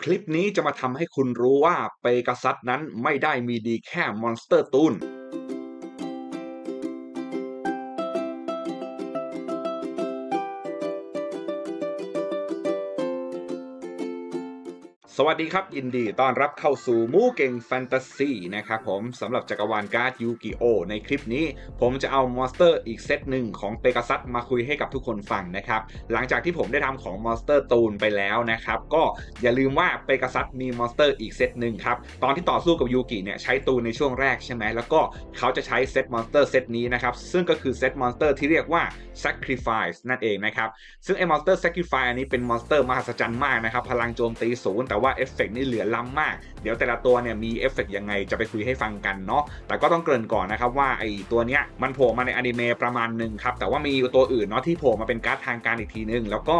คลิปนี้จะมาทำให้คุณรู้ว่าเปกาซัสนั้นไม่ได้มีดีแค่มอนสเตอร์ toon สวัสดีครับยินดีต้อนรับเข้าสู่มูเก่งแฟนตาซีนะครับผมสำหรับจักรวาลการ์ดยูกิโอในคลิปนี้ ผมจะเอามอนสเตอร์อีกเซตหนึ่งของเปกาซัสมาคุยให้กับทุกคนฟังนะครับ หลังจากที่ผมได้ทำของมอนสเตอร์ toon ไปแล้วนะครับ ก็อย่าลืมว่าเปกาซัสมีมอนสเตอร์อีกเซตหนึ่งครับ ตอนที่ต่อสู้กับยูกิเนี่ยใช้ toon ในช่วงแรกใช่ไหมแล้วก็เขาจะใช้เซตมอนสเตอร์เซตนี้นะครับซึ่งก็คือเซตมอนสเตอร์ที่เรียกว่า Sacrifice นั่นเองนะครับซึ่งไอ้มอนสเตอร์ Sacrifice อันนี้เป็นมอนสเตอร์มหัศจรรย์มากนะครับพลังโจมตีศูนย์แต่ว่าเอฟเฟกต์นี่เหลือล้ำมาก เดี๋ยวแต่ละตัวเนี่ยมีเอฟเฟกยังไงจะไปคุยให้ฟังกันเนาะแต่ก็ต้องเกริ่นก่อนนะครับว่าไอตัวเนี้ยมันโผล่มาในอนิเมะประมาณหนึ่งครับแต่ว่ามีตัวอื่นเนาะที่โผล่มาเป็นการ์ดทางการอีกทีนึงแล้วก็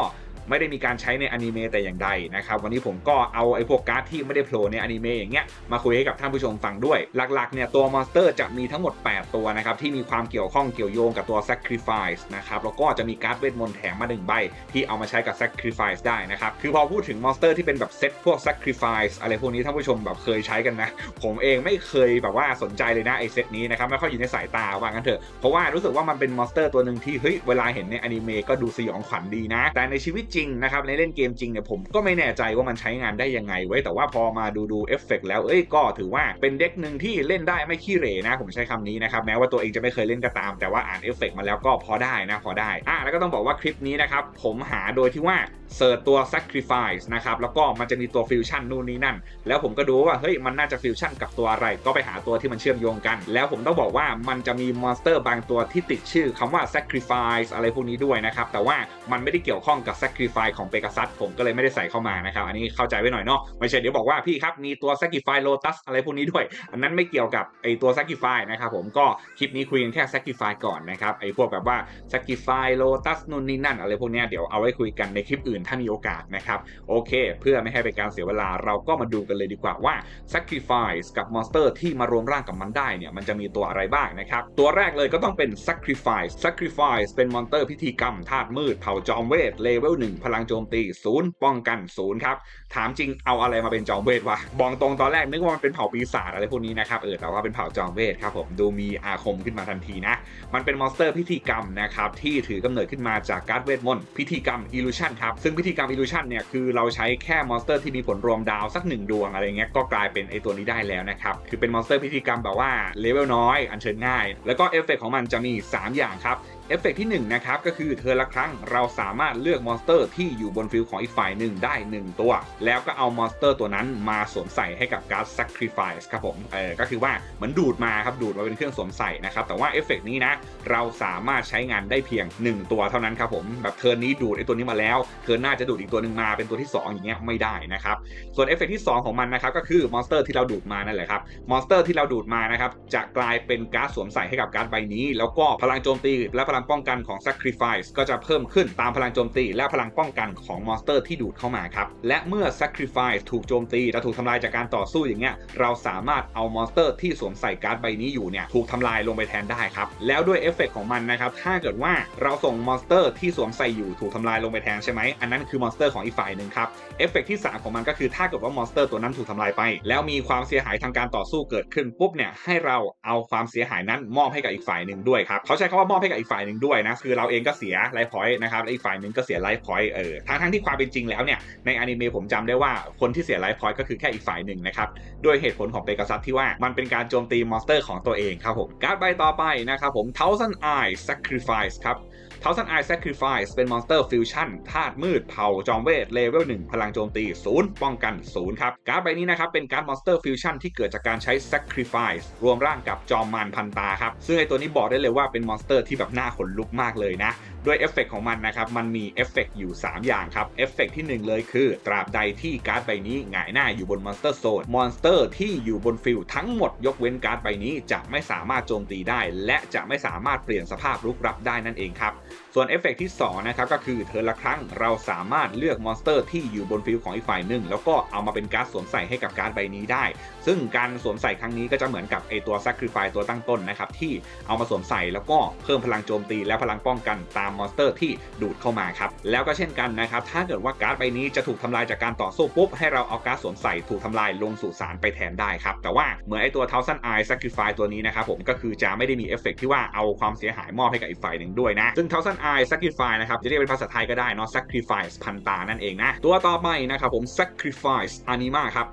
ไม่ได้มีการใช้ในอนิเมะแต่อย่างใดนะครับวันนี้ผมก็เอาไอ้พวกการ์ดที่ไม่ได้โผล่ในอนิเมะอย่างเงี้ยมาคุยให้กับท่านผู้ชมฟังด้วย หลักๆเนี่ยตัวมอนสเตอร์จะมีทั้งหมด 8 ตัวนะครับที่มีความเกี่ยวข้องเกี่ยวโยงกับตัว Sacrifice นะครับแล้วก็จะมีการ์ดเวทมนต์แถมมาหนึ่งใบ ที่เอามาใช้กับ Sacrifice ได้นะครับคือพอพูดถึงมอนสเตอร์ที่เป็นแบบเซตพวก Sacrifice อะไรพวกนี้ท่านผู้ชมแบบเคยใช้กันนะ ผมเองไม่เคยแบบว่าสนใจเลยนะไอเซตนี้นะครับไม่ค่อยอยู่ในสายตาว่างั้นเถอะเพราะว่ารู้สึกว่ามันเป็นมอนสเตอร์ตัวหนึ่งที่เฮ้ยเวลาเห็นในอนิเมะก็ดูสยองขวัญดีนะแต่ในชีวิตจริงนะครับในเล่นเกมจริงเนี่ยผมก็ไม่แน่ใจว่ามันใช้งานได้ยังไงไว้แต่ว่าพอมาดูดูเอฟเฟกแล้วเอ้ยก็ถือว่าเป็น deck หนึ่งที่เล่นได้ไม่ขี้เหร่นะผมใช้คำนี้นะครับแม้ว่าตัวเองจะไม่เคยเล่นก็ตาม แต่ว่าอ่านเอฟเฟกมาแล้วก็พอได้นะพอได้อะแล้วก็ต้องบอกว่าคลิปนี้นะครับผมหาโดยที่ว่า search ตัว sacrifice นะครับแล้วก็มันจะมีตัวฟิวชั่นนู่นนี่นั่น แล้วผมก็ดูว่าเฮ้ยมันน่าจะฟิวชั่นกับตัวอะไร ก็ไปหาตัวที่มันเชื่อมโยงกัน แล้วผมต้องบอกว่ามันจะมีมอนสเตอร์บางตัวที่ติดชื่อคำว่า sacrifice อะไรพวกนี้ด้วยนะครับแต่ว่ามันไม่ได้เกี่ยวข้องกับ sacrifice ของเปก a ซัสผมก็เลยไม่ได้ใส่เข้ามานะครับ อันนี้เข้าใจไว้หน่อยเนาะไม่ใช่เดี๋ยวบอกว่าพี่ครับมีตัว sacrifice lotus อะไรพวกนี้ด้วย อันนั้นไม่เกี่ยวกับไอตัว sacrifice นะครับผมก็คลิปนี้คุยกันแค่ sacrifice ก่อนนะครับไอพวกแบบว่า sacrifice lotus นู่นนี่นั่นอะไรพวกนี้เดี๋ยวเอาไว้คุยกันในคลิปอื่นถ้ามีโอกาสนะครับโอเค เพื่อไม่ให้เป็นการเสียเวลาเราก็มาดูกันเลยดีกว่าว่า sacrifice กับ monster ที่มารวมร่างกับมันได้เนี่ยมันจะมีตัวอะไรบ้างนะครับตัวแรกเลยก็ต้องเป็น sacrifice sacrifice เป็นมอนสเตอร์พิธีกรรมธาตุมืดเผ่าจอมเวทเลเวล1พลังโจมตี0ป้องกัน0ครับ ถามจริงเอาอะไรมาเป็นจอมเวทวะบอกตรงตอนแรกนึกว่ามันเป็นเผ่าปีศาจอะไรพวกนี้นะครับเออแต่ว่าเป็นเผ่าจอมเวทครับผมดูมีอาคมขึ้นมาทันทีนะ มันเป็นมอนสเตอร์พิธีกรรมนะครับที่ถือกำเนิดขึ้นมาจากการ์ดเวทมนต์พิธีกรรม illusion ครับซึ่งพิธีกรรม illusion เนี่ยคือเราใช้แค่มอนสเตอร์ที่มีผลรวมดาวสักหนึ่งดวงอะไรเงี้ยก็กลายเป็นไอตัวนี้ได้แล้วนะครับคือเป็นมอนสเตอร์พิธีกรรมแบบว่าเลเวลน้อยอันเชิญง่าย แล้วก็เอฟเฟกของมันจะมี 3 อย่างครับ เอฟเฟกที่1นะครับก็คือเธอละครั้งเราสามารถเลือกมอนสเตอร์ที่อยู่บน field ของอีกฝ่ายหนึ่งได้ 1 ตัว แล้วก็เอามอนสเตอร์ตัวนั้นมาสวมใส่ให้กับการ์ด Sacrifice ครับผมเออก็คือว่าเหมือนดูดมาครับดูดมาเป็นเครื่องสวมใส่นะครับแต่ว่าเอฟเฟกนี้นะเราสามารถใช้งานได้เพียง 1 ตัวเท่านั้นครับผมแบบ turn นี้ดูดไอตัวนี้มาแล้ว turn หน้าจะดูดอีกตัวหนึ่งมาเป็นตัวที่ 2 อย่างเงี้ยไม่ได้นะครับส่วนเอฟเฟกที่ 2 ของมันนะครับก็คือมอนสเตอร์ที่เราดูดมานั่นแหละครับมอนสเตอร์ที่เราดูดมานะครับจะกลายเป็นการ์ดสวมใส่ให้กับการ์ดใบนี้ แล้วก็พลังโจมตีและพลังป้องกันของ Sacrifice ก็จะเพิ่มขึ้นตามพลังโจมตี และพลังป้องกันของมอนสเตอร์ที่ดูดเข้ามาครับ และเมื่อ Sacrifice ถูกโจมตีและถูกทำลายจากการต่อสู้อย่างเงี้ย เราสามารถเอามอนสเตอร์ที่สวมใส่การ์ดใบนี้อยู่เนี่ยถูกทำลายลงไปแทนได้ครับ แล้วด้วยเอฟเฟกของมันนะครับ ถ้าเกิดว่าเราส่งมอนสเตอร์ที่สวมใส่อยู่ถูกทำลายลงไปแทนใช่ไหม อันนั้นคือมอนสเตอร์ของอีกฝ่ายหนึ่งครับ เอฟเฟกที่ 3 ของมันก็คือถ้าเกิดว่ามอนสเตอร์ตัวนั้นถูกทำลายไป แล้วมีความเสียหายทางการต่อสู้เกิดขึ้นปุ๊บเนี่ยให้เราเอาความเสียหายนั้นมอบให้กับอีกฝ่ายหนึ่งด้วยครับเขาใช้คำว่ามอบให้กับอีกฝ่ายหนึ่งด้วยนะคือเราเองก็เสีย life point นะครับและอีกฝ่ายหนึ่งก็เสีย life point เออทั้งทั้งที่ความเป็นจริงแล้วเนี่ยในอนิเมะผมจำได้ว่าคนที่เสีย life point ก็คือแค่อีกฝ่ายหนึ่งนะครับด้วยเหตุผลของเปกาซัสที่ว่ามันเป็นการโจมตีมอนสเตอร์ของตัวเองครับผมการ์ดใบต่อไปนะครับผม Thousand Eye Sacrifice ครับ Thousand Eye Sacrifice เป็นมอนสเตอร์ฟิวชั่นธาตุมืดเผ่าจอมเวทเลเวล1พลังโจมตี0ป้องกัน0ครับการ์ดใบนี้นะครับเป็นการ์ดมอนสเตอร์ฟิวชั่นที่เกิดจากการใช้ Sacrifice รวมร่างกับจอมมารพันตาครับซึ่งไอตัวนี้บอกได้เลยว่าเป็นมอนสเตอร์ที่แบบน่าขนลุกมากเลยนะ ด้วยเอฟเฟกของมันนะครับ มันมีเอฟเฟกอยู่ 3 อย่างครับ เอฟเฟกที่ 1 เลยคือ ตราบใดที่การ์ดใบนี้หงายหน้าอยู่บน monster zone มอนสเตอร์ที่อยู่บน field ทั้งหมดยกเว้นการ์ดใบนี้จะไม่สามารถโจมตีได้ และจะไม่สามารถเปลี่ยนสภาพรุกรับได้นั่นเองครับ ส่วนเอฟเฟกที่2นะครับก็คือเธอละครั้งเราสามารถเลือกมอนสเตอร์ที่อยู่บน field ของอีกฝ่ายหนึ่งแล้วก็เอามาเป็นการ์ดสวมใส่ให้กับการ์ดใบนี้ได้ ซึ่งการสวมใส่ครั้งนี้ก็จะเหมือนกับไอตัว Sacrifice ตัวตั้งต้นนะครับที่เอามาสวมใส่แล้วก็เพิ่มพลังโจมตีและพลังป้องกันตามมอนสเตอร์ที่ดูดเข้ามาครับแล้วก็เช่นกันนะครับถ้าเกิดว่าการ์ดใบนี้จะถูกทำลายจากการต่อสู้ปุ๊บให้เราเอาการ์ดสวมใส่ถูกทำลายลงสู่สุสานไปแทนได้ครับแต่ว่าเหมือนไอตัว Thousand Eye Sacrifice ตัวนี้นะครับผมก็คือจะไม่ได้มีเอฟเฟกที่ว่าเอาความเสียหายมอบให้กับอีกฝ่ายหนึ่งด้วยนะซึ่ง Thousand Eye Sacrifice นะครับจะเรียกเป็นภาษาไทยก็ได้เนาะ Sacrifice พันตานั่นเองนะตัวต่อไปนะครับผม Sacrifice Anima ครับ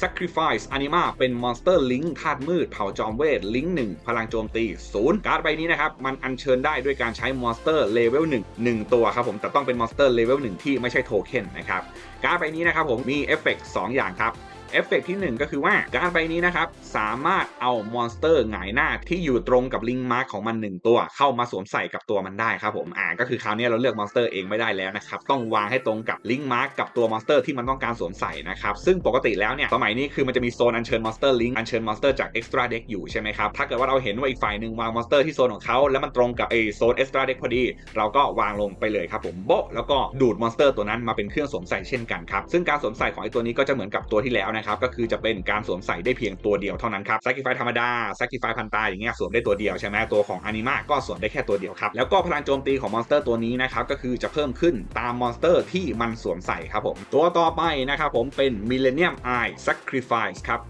Sacrifice Anima เป็นมอนสเตอร์ลิงธาตุมืดเผ่าจอมเวทลิงหนึ่งพลังโจมตีศูนย์การ์ดใบนี้นะครับมันอัญเชิญได้ด้วยการใช้มอนสเตอร์เลเวล1 1 ตัวครับผมแต่ต้องเป็นมอนสเตอร์เลเวล1ที่ไม่ใช่โทเค็นนะครับการ์ดใบนี้นะครับผมมีเอฟเฟกต์2อย่างครับ เอฟเฟกที่ 1 ก็คือว่าการ์ดใบนี้นะครับ สามารถเอามอนสเตอร์หงายหน้าที่อยู่ตรงกับ Link Mark ของมัน 1 ตัว เข้ามาสวมใส่กับตัวมันได้ครับผมอ่าก็คือคราวนี้เราเลือกมอนสเตอร์เองไม่ได้แล้วนะครับต้องวางให้ตรงกับ Link Mark กับตัวมอนสเตอร์ที่มันต้องการสวมใส่นะครับซึ่งปกติแล้วเนี่ยสมัยนี้คือมันจะมีโซนอัญเชิญมอนสเตอร์ลิงอัญเชิญมอนสเตอร์จาก Extra Deck อยู่ใช่ไหมครับถ้าเกิดว่าเราเห็นว่าอีกฝ่ายหนึ่งวางมอนสเตอร์ที่โซนของเขาแล้วมันตรงกับไอโซน Extra Deck พอดี เราก็วางลงไปเลยครับผมโบแล้วก็ดูดมอนสเตอร์ตัวนั้นมาเป็นเครื่องสวมใส่เช่นกันครับซึ่งการสวมใส่ของไอตัวนี้ก็จะเหมือนกับตัวที่แล้วนะครับก็คือจะเป็นการสวมใส่ได้เพียงตัวเดียวเท่านั้นครับ Sacrifice ธรรมดา Sacrifice พันตาอย่างเงี้ยสวมได้ตัวเดียวใช่ไหมตัวของ Anima ก็สวมได้แค่ตัวเดียวครับแล้วก็พลังโจมตีของมอนสเตอร์ตัวนี้นะครับก็คือจะเพิ่มขึ้นตามมอนสเตอร์ที่มันสวมใส่ครับผมตัวต่อไปนะครับผมเป็น Millennium Eye Sacrifice ครับ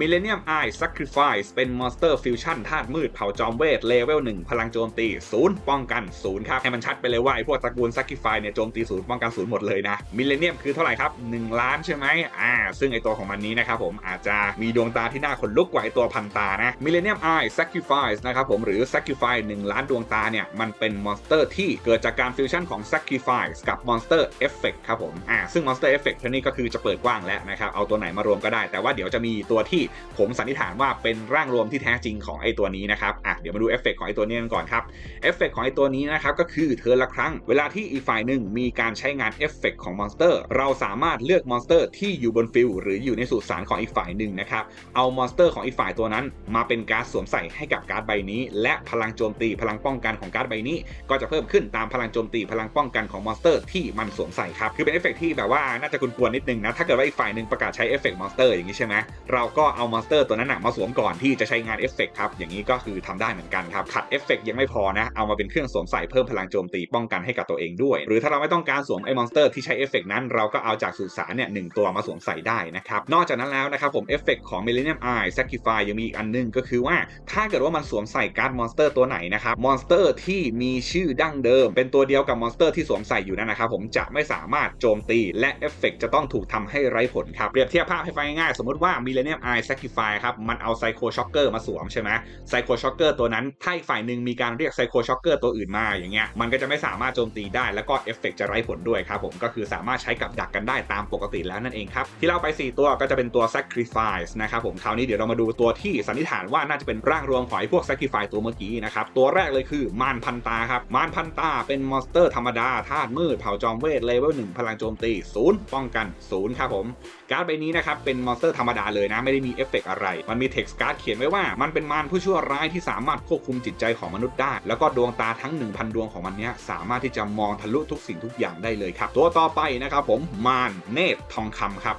Millennium Eye Sacrifice เป็นมอนสเตอร์ฟิวชั่นธาตุมืดเผ่าจอมเวทเลเวล1พลังโจมตี0ป้องกัน0ครับ ให้มันชัดไปเลยว่าไอ้พวกตระกูล Sacrifice เนี่ยโจมตี0ป้องกัน0หมดเลยนะ Millennium คือเท่าไหร่ครับ 1 ล้านใช่ไหมอ่า ซึ่งไอตัวของมันนี้นะครับผมอาจจะมีดวงตาที่น่าขนลุกกว่าไอตัวพันตานะ Millennium Eye Sacrifice นะครับผมหรือ Sacrifice 1 ล้านดวงตาเนี่ยมันเป็นมอนสเตอร์ที่เกิดจากการฟิวชั่นของ Sacrifice กับ Monster Effect ครับผมอ่าซึ่ง Monster Effect ท่านี้ก็คือจะเปิดกว้างแล้วนะครับเอาตัวไหนมารวมก็ได้แต่ว่าเดี๋ยวจะมีตัวที่ผมสันนิษฐานว่าเป็นร่างรวมที่แท้จริงของไอตัวนี้นะครับอะเดี๋ยวมาดูเอฟเฟกของไอตัวนี้กันก่อนครับเอฟเฟกของไอตัวนี้นะครับก็คือเธอละครั้ง เวลาที่อีกฝ่ายหนึ่งมีการใช้งานเอฟเฟกของมอนสเตอร์เราสามารถเลือกมอนสเตอร์ที่อยู่บน field หรืออยู่ในสุสานของอีกฝ่ายหนึ่งนะครับเอามอนสเตอร์ของอีกฝ่ายตัวนั้น มาเป็นการสวมใส่ให้กับการ์ดใบนี้ และพลังโจมตีพลังป้องกันของการ์ดใบนี้ ก็จะเพิ่มขึ้นตามพลังโจมตีพลังป้องกันของมอนสเตอร์ที่มันสวมใส่ครับคือเป็นเอฟเฟกที่แบบว่าน่าจะกวนๆนิดนึงนะถ้าเกิดว่าอีกฝ่ายหนึ่งประกาศใช้เอฟเฟกมอนสเตอร์อย่างนี้ใช่ไหมเราก็เอามอนสเตอร์ตัวนั้นมาสวมก่อนที่จะใช้งานเอฟเฟกครับอย่างนี้ก็คือทำได้เหมือนกันครับขัดเอฟเฟกยังไม่พอนะเอามาเป็นเครื่องสวมใส่เพิ่มพลังโจมตีป้องกันให้กับตัวเองด้วย หรือถ้าเราไม่ต้องการสวมไอ้มอนสเตอร์ที่ใช้เอฟเฟกนั้นเราก็เอาจากสุสานเนี่ยหนึ่งตัวมาสวมใส่ได้นะครับนอกจากนั้นแล้วนะครับผมเอฟเฟกของ Millennium Eye Sacrifice ยังมีอีกอันนึงก็คือว่าถ้าเกิดว่ามันสวมใส่การ์ดมอนสเตอร์ตัวไหนนะครับมอนสเตอร์ที่มีชื่อดั้งเดิม เป็นตัวเดียวกับมอนสเตอร์ที่สวมใส่อยู่นั่นนะครับผมจะไม่สามารถโจมตีและเอฟเฟกจะต้องถูกทำให้ไร้ผลครับเปรียบเทียบภาพให้ฟังง่ายๆสมมติว่า Millennium Eye Sacrifice ครับมันเอา Psycho Shocker มาสวมใช่ไหม Psycho Shocker ตัวนั้นถ้าอีกฝ่ายหนึ่งมีการเรียก Psycho Shocker ตัวอื่นมาอย่างเงี้ยมันก็จะไม่สามารถโจมตีได้แล้วก็เอฟเฟกจะไร้ผลด้วยครับผมก็คือสามารถใช้กับดักกันได้ตามปกติแล้วนั่นเองครับที่เราไป 4 ตัวก็จะเป็นตัว Sacrifice นะครับผมคราวนี้เดี๋ยวเรามาดูตัวที่สันนิษฐานว่าน่าจะเป็นร่างรวมของไอ้พวก Sacrifice ตัวเมื่อกี้นะครับตัวแรกเลยคือมารพันตาครับมารพันตาเป็นมอนสเตอร์ธรรมดาธาตุมืดเผ่าจอมเวทเลเวล1พลังโจมตี0ป้องกัน0ครับผมการ์ดใบนี้นะครับเป็นมอนสเตอร์ธรรมดาเลยนะไม่ได้มีเอฟเฟกอะไร มันมีเท็กซ์การ์ดเขียนไว้ว่ามันเป็นมารผู้ชั่วร้ายที่สามารถควบคุมจิตใจของมนุษย์ได้ แล้วก็ดวงตาทั้ง 1,000 ดวงของมันเนี้ยสามารถที่จะมองทะลุทุกสิ่งทุกอย่างได้เลยครับ ตัวต่อไปนะครับผมมารเนตทองคำครับ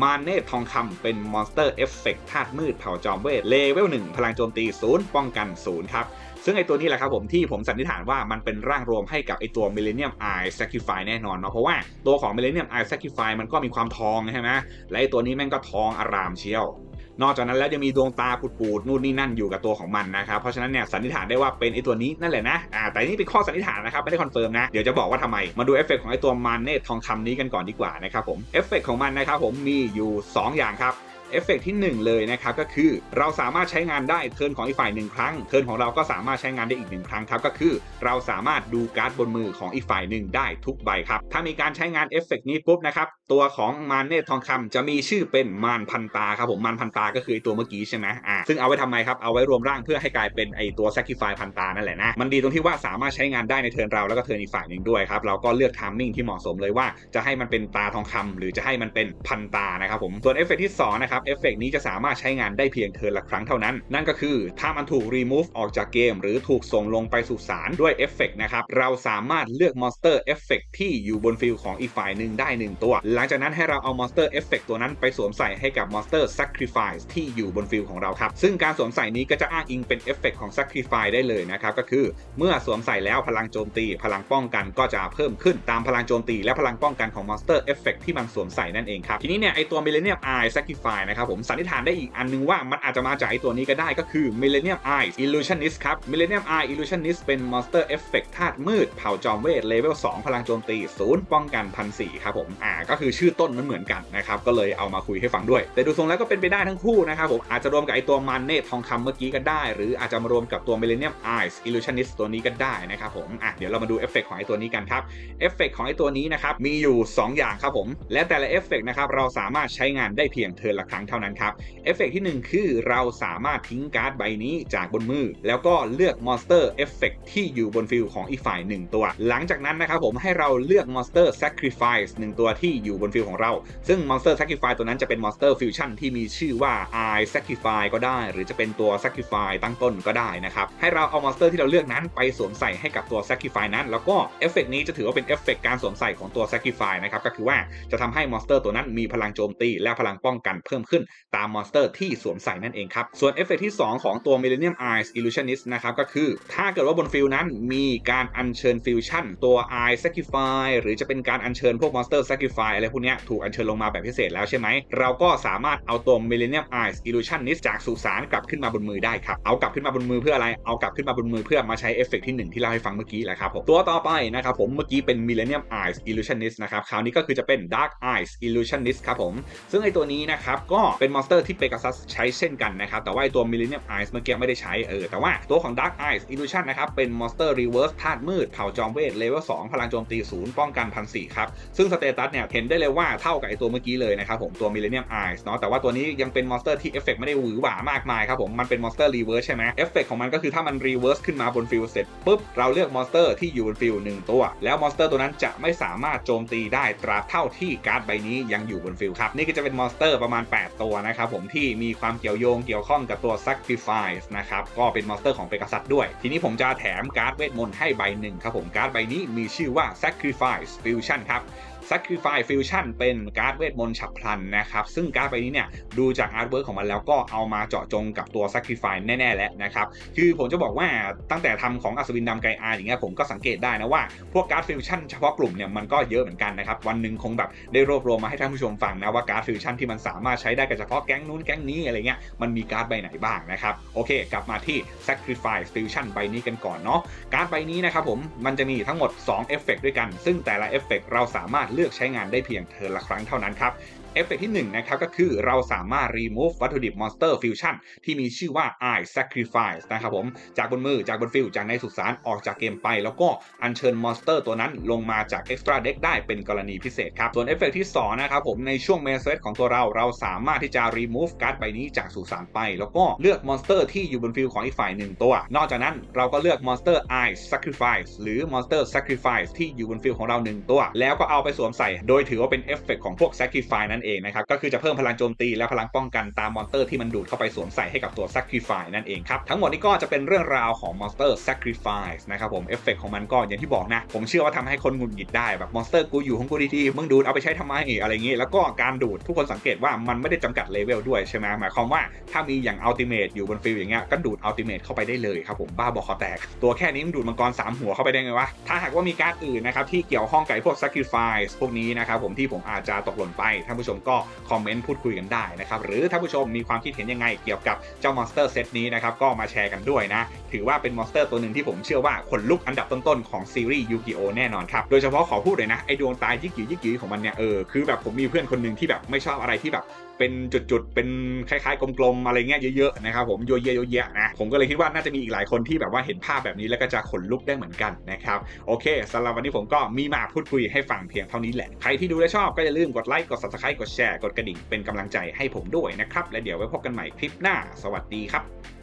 มารเนตทองคำเป็นมอนสเตอร์เอฟเฟกธาตุมืดเผ่าจอมเวทเลเวล1พลังโจมตี0ป้องกัน0ครับซึ่งไอตัวนี้แหละครับผมที่ผมสันนิษฐานว่ามันเป็นร่างรวมให้กับไอตัว Millennium Eye Sacrifice แน่นอนเนาะเพราะว่าตัวของ Millennium Eye Sacrifice มันก็มีความทองใช่ไหมและไอตัวนี้แม่งก็ทองอร่ามเชียว นอกจากนั้นแล้วยังมีดวงตาปูดๆนู่นนี่นั่นอยู่กับตัวของมันนะครับ เพราะฉะนั้นเนี่ยสันนิษฐานได้ว่าเป็นไอตัวนี้นั่นแหละนะอ่าแต่นี่เป็นข้อสันนิษฐานนะครับไม่ได้คอนเฟิร์มนะเดี๋ยวจะบอกว่าทำไมมาดูเอฟเฟกของไอตัวมารเนตทองคำนี้กันก่อนดีกว่านะครับผมเอฟเฟกของมันนะครับผมมีอยู่ 2 อย่างครับ เอฟเฟกที่ 1 เลยนะครับก็คือเราสามารถใช้งานได้ turn ของอีกฝ่ายหนึ่งครั้ง turn ของเราก็สามารถใช้งานได้อีกหนึ่งครั้งครับก็คือเราสามารถดูการ์ดบนมือของอีกฝ่ายหนึ่งได้ทุกใบครับถ้ามีการใช้งานเอฟเฟกนี้ปุ๊บนะครับตัวของมารเนตทองคำจะมีชื่อเป็นมารพันตาครับผมมารพันตาก็คือตัวเมื่อกี้ใช่ไหมอ่าซึ่งเอาไว้ทำไมครับเอาไว้รวมร่างเพื่อให้กลายเป็นไอตัว sacrifice พันตานั่นแหละนะมันดีตรงที่ว่าสามารถใช้งานได้ใน turn เราแล้วก็ turn อีกฝ่ายหนึ่งด้วยครับเราก็เลือก timing ที่เหมาะสมเลยว่าจะให้มันเป็นตาทองคำหรือจะให้มันเป็นพันตานะครับผมส่วนเอฟเฟกที่2นะครับเอฟเฟกนี้จะสามารถใช้งานได้เพียง turn ละครั้งเท่านั้น นั่นก็คือถ้ามันถูก remove ออกจากเกม หรือถูกส่งลงไปสุสานด้วยเอฟเฟกนะครับเราสามารถเลือกมอนสเตอร์เอฟเฟกที่อยู่บน field ของอีกฝ่ายหนึ่งได้ 1 ตัว หลังจากนั้นให้เราเอามอนสเตอร์เอฟเฟกตัวนั้นไปสวมใส่ให้กับมอนสเตอร์ sacrifice ที่อยู่บน field ของเราครับ ซึ่งการสวมใส่นี้ก็จะอ้างอิงเป็นเอฟเฟกของ sacrifice ได้เลยนะครับก็คือเมื่อสวมใส่แล้วพลังโจมตี พลังป้องกันก็จะเพิ่มขึ้นตามพลังโจมตีและพลังป้องกันของมอนสเตอร์เอฟเฟกที่มันสวมใส่นั่นเองครับทีนี้เนี่ยไอตัว Millennium Eye Sacrifice นะครับผมสันนิษฐานได้อีกอันนึงว่ามันอาจจะมาจากไอตัวนี้ก็ได้ก็คือ Millennium Eyes Illusionist ครับ Millennium Eye Illusionist เป็นมอนสเตอร์เอฟเฟกธาตุมืดเผ่าจอมเวทเลเวล2พลังโจมตีศูนย์ป้องกันพันสี่ครับผมอ่าก็คือชื่อต้นมันเหมือนกันนะครับก็เลยเอามาคุยให้ฟังด้วย แต่ดูทรงแล้วก็เป็นไปได้ทั้งคู่นะครับผมอาจจะรวมกับไอตัวมารเนตทองคำเมื่อกี้ก็ได้ หรืออาจจะมารวมกับตัว Millennium Eyes Illusionist ตัวนี้ก็ได้นะครับผมอะเดี๋ยวเรามาดูเอฟเฟกของไอตัวนี้กันครับเอฟเฟกของไอตัวนี้นะครับมีอยู่ 2 อย่างครับผมและแต่ละเอฟเฟกนะครับเราสามารถใช้งานได้เพียงเทิร์นละครั้งเท่านั้นครับเอฟเฟกที่ 1 คือเราสามารถทิ้งการ์ดใบนี้จากบนมือ แล้วก็เลือกมอนสเตอร์เอฟเฟกที่อยู่บน field ของอีกฝ่าย 1 ตัว หลังจากนั้นนะครับผมให้เราเลือกมอนสเตอร์ Sacrifice 1 ตัวที่อยู่บน field ของเรา ซึ่งมอนสเตอร์ Sacrifice ตัวนั้นจะเป็นมอนสเตอร์ฟิวชั่นที่มีชื่อว่า Eye Sacrifice ก็ได้ หรือจะเป็นตัว Sacrifice ตั้งต้นก็ได้นะครับให้เราเอามอนสเตอร์ที่เราเลือกนั้นไปสวมใส่ให้กับตัว Sacrifice นั้น แล้วก็เอฟเฟกนี้จะถือว่าเป็นเอฟเฟกการสวมใส่ของตัว Sacrifice นะครับก็คือว่าจะทำให้มอนสเตอร์ตัวนั้นมีพลังโจมตีและพลังป้องกันเพิ่มขึ้นตามมอนสเตอร์ที่สวมใส่นั่นเองครับ ส่วนเอฟเฟกที่ 2 ของตัว Millennium Eyes Illusionist นะครับก็คือ ถ้าเกิดว่าบน field นั้นมีการอัญเชิญฟิวชั่นตัว Eye Sacrifice หรือจะเป็นการอัญเชิญพวกมอนสเตอร์ Sacrifice อะไรพวกนี้ถูกอัญเชิญลงมาแบบพิเศษแล้วใช่ไหม เราก็สามารถเอาตัว Millennium Eyes Illusionist จากสุสานกลับขึ้นมาบนมือได้ครับ เอากลับขึ้นมาบนมือเพื่ออะไร เอากลับขึ้นมาบนมือเพื่อมาใช้เอฟเฟกที่ 1 ที่เล่าให้ฟังเมื่อกี้แหละครับผมตัวต่อไปนะครับผมเมื่อกี้เป็น Millennium Eyes Illusionist นะครับคราวนี้ก็คือจะเป็น Dark Eyes Illusionist ครับผมซึ่งไอตัวนี้นะครับก็เป็นมอนสเตอร์ที่เปกัสซัสใช้เช่นกันนะครับ แต่ว่าตัว Millennium Eyes เมื่อกี้ไม่ได้ใช้เออแต่ว่าตัวของ Dark Eyes Illusion นะครับ เป็นมอนสเตอร์ reverse ธาตุมืดเผ่าจอมเวทเลเวล2พลังโจมตีศูนย์ป้องกันพันสี่ครับ ซึ่ง status เนี่ยเห็นได้เลยว่าเท่ากับไอตัวเมื่อกี้เลยนะครับผมตัว Millennium Eyes เนาะแต่ว่าตัวนี้ยังเป็นมอนสเตอร์ที่เอฟเฟกไม่ได้หวือหวามากมายครับผมมันเป็นมอนสเตอร์ reverse ใช่ไหมเอฟเฟกของมันก็คือถ้ามัน reverse ขึ้นมาบน field เสร็จปุ๊บเราเลือกมอนสเตอร์ที่อยู่บน field หนึ่งตัว แล้วมอนสเตอร์ตัวนั้นจะไม่สามารถโจมตีได้ตราบเท่าที่การ์ดใบนี้ยังอยู่บน field ครับนี่ก็จะเป็นมอนสเตอร์ประมาณ8ตัวนะครับผมที่มีความเกี่ยวโยงเกี่ยวข้องกับตัว Sacrifice นะครับก็เป็นมอนสเตอร์ของเปกัสซัสด้วย ทีนี้ผมจะแถมการ์ดเวทมนต์ให้ใบหนึ่งครับผมการ์ดใบนี้มีชื่อว่า Sacrifice Fusion ครับ Sacrifice Fusion เป็นการ์ดเวทมนต์ฉับพลันนะครับซึ่งการ์ดใบนี้เนี่ยดูจาก artwork ของมันแล้วก็เอามาเจาะจงกับตัว Sacrifice แน่ ๆ แล้วนะครับคือผมจะบอกว่าตั้งแต่ทำของอัศวินดำไกอาอย่างเงี้ยผมก็สังเกตได้นะว่า พวกการ์ดฟิวชั่นเฉพาะกลุ่มเนี่ยมันก็เยอะเหมือนกันนะครับวันหนึ่งคงแบบได้รวบรวมมาให้ท่านผู้ชมฟังนะว่าการ์ดฟิวชั่นที่มันสามารถใช้ได้กับเฉพาะแก๊งนู้นแก๊งนี้อะไรเงี้ยมันมีการ์ดใบไหนบ้างนะครับโอเค กลับมาที่ Sacrifice Fusion ใบนี้กันก่อนเนาะการ์ดใบนี้นะครับผมมันจะมีทั้งหมด2เอฟเฟกด้วยกัน ซึ่งแต่ละเอฟเฟกเราสามารถเลือกใช้งานได้เพียงเทิร์นละครั้งเท่านั้นครับ เอฟเฟกที่1นะครับก็คือเราสามารถ remove วัตถุดิบ monster fusion ที่มีชื่อว่า eye sacrifice นะครับผมจากบนมือจากบน field จากในสุสานออกจากเกมไป แล้วก็อัญเชิญมอนสเตอร์ตัวนั้นลงมาจาก extra deck ได้เป็นกรณีพิเศษครับ ส่วนเอฟเฟกที่2นะครับผมในช่วง main phase ของตัวเราเราสามารถที่จะ remove การ์ดใบนี้จากสุสานไป แล้วก็เลือกมอนสเตอร์ที่อยู่บน field ของอีกฝ่ายหนึ่งตัว นอกจากนั้นเราก็เลือกมอนสเตอร์ eye sacrifice หรือมอนสเตอร์ sacrifice ที่อยู่บน field ของเรา1ตัว แล้วก็เอาไปสวมใส่ โดยถือว่าเป็นเอฟเฟกของพวก sacrifice นั่นเองนะครับ ก็คือจะเพิ่มพลังโจมตีและพลังป้องกันตามมอนสเตอร์ที่มันดูดเข้าไปสวมใส่ให้กับตัว Sacrifice นั่นเองครับ ทั้งหมดนี้ก็จะเป็นเรื่องราวของมอนสเตอร์ Sacrifice นะครับผมเอฟเฟกของมันก็อย่างที่บอกนะ ผมเชื่อว่าทำให้คนหงุดหงิดได้แบบมอนสเตอร์กูอยู่ของกูดีๆมึงดูดเอาไปใช้ทำไมอะไรเงี้ย แล้วก็การดูดทุกคนสังเกตว่ามันไม่ได้จำกัดเลเวลด้วยใช่ไหมหมายความว่าถ้ามีอย่าง Ultimate อยู่บน field อย่างเงี้ยก็ดูด Ultimate เข้าไปได้เลยครับผมบ้าบอคอแตก ตัวแค่นี้มึงดูดมังกร3หัวเข้าไปได้ไงวะถ้าหากว่ามีการ์ดอื่นนะครับที่เกี่ยวข้องกับพวก Sacrifice พวกนี้นะครับผมที่ผมอาจจะตกหล่นไปท่านผู้ชมก็คอมเมนต์พูดคุยกันได้นะครับ หรือท่านผู้ชมมีความคิดเห็นยังไงเกี่ยวกับเจ้ามอนสเตอร์เซตนี้นะครับก็มาแชร์กันด้วยนะ ถือว่าเป็นมอนสเตอร์ตัวหนึ่งที่ผมเชื่อว่าขนลุกอันดับต้นๆของซีรีส์ยูกิโอแน่นอนครับโดยเฉพาะขอพูดเลยนะไอดวงตายิกยิกยิกยิของมันเนี่ยเออคือแบบผมมีเพื่อนคนหนึ่งที่แบบไม่ชอบอะไรที่แบบ เป็นจุดๆ เป็นคล้ายๆ กลมๆ อะไรเงี้ยเยอะๆ นะครับผมโยเยโยเยะนะ ผมก็เลยคิดว่าน่าจะมีอีกหลายคนที่แบบว่าเห็นภาพแบบนี้แล้วก็จะขนลุกได้เหมือนกันนะครับ โอเคสำหรับวันนี้ผมก็มีมาพูดคุยให้ฟังเพียงเท่านี้แหละ ใครที่ดูและชอบก็อย่าลืมกดไลค์ กด subscribe กดแชร์ กดกระดิ่ง เป็นกำลังใจให้ผมด้วยนะครับ และเดี๋ยวไว้พบกันใหม่คลิปหน้า สวัสดีครับ